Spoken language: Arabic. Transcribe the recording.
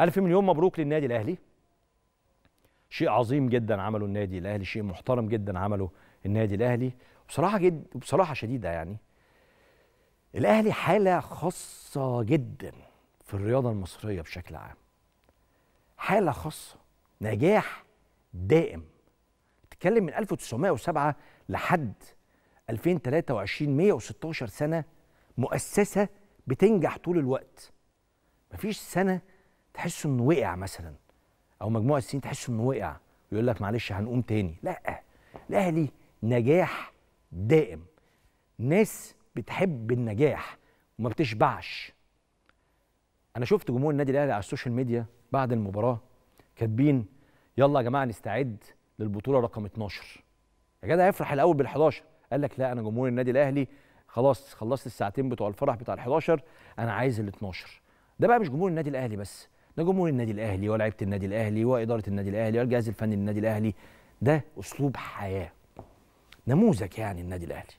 ألف مليون مبروك للنادي الأهلي. شيء عظيم جدا عمله النادي الأهلي شيء محترم جدا عمله النادي الأهلي. بصراحة جد بصراحة شديدة يعني. الأهلي حالة خاصة جدا في الرياضة المصرية بشكل عام. حالة خاصة نجاح دائم. تتكلم من 1907 لحد 2023 116 سنة مؤسسة بتنجح طول الوقت. مفيش سنة تحس إنه وقع مثلا أو مجموعة سنين تحس إنه وقع ويقول لك معلش هنقوم تاني. لا الاهلي نجاح دائم. ناس بتحب النجاح وما بتشبعش. أنا شفت جمهور النادي الأهلي على السوشيال ميديا بعد المباراة كاتبين يلا يا جماعة نستعد للبطولة رقم 12 يا جدع افرح الأول بال 11 قال لك لا أنا جمهور النادي الأهلي خلاص خلصت الساعتين بتوع الفرح بتاع ال 11 أنا عايز ال 12 ده بقى مش جمهور النادي الأهلي بس. ده جمهور النادي الأهلي ولاعيبه النادي الأهلي وإدارة النادي الأهلي والجهاز الفني للنادي الأهلي. ده أسلوب حياة نموذج يعني النادي الأهلي.